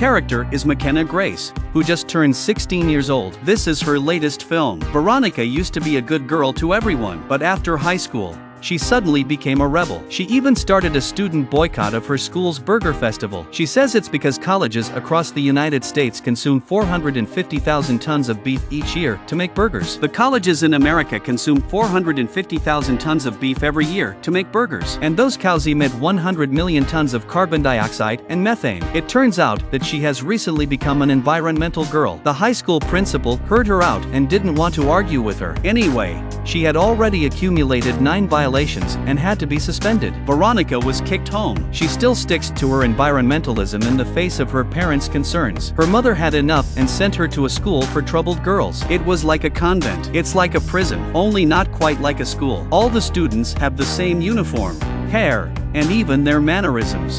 character is McKenna Grace, who just turned 16 years old. This is her latest film. Veronica used to be a good girl to everyone, but after high school, she suddenly became a rebel. She even started a student boycott of her school's burger festival. She says it's because colleges across the United States consume 450,000 tons of beef each year to make burgers. The colleges in America consume 450,000 tons of beef every year to make burgers. And those cows emit 100 million tons of carbon dioxide and methane. It turns out that she has recently become an environmental girl. The high school principal heard her out and didn't want to argue with her. Anyway, she had already accumulated nine violations and had to be suspended. Veronica was kicked home. She still sticks to her environmentalism in the face of her parents' concerns. Her mother had enough and sent her to a school for troubled girls. It was like a convent. It's like a prison, only not quite like a school. All the students have the same uniform, hair, and even their mannerisms.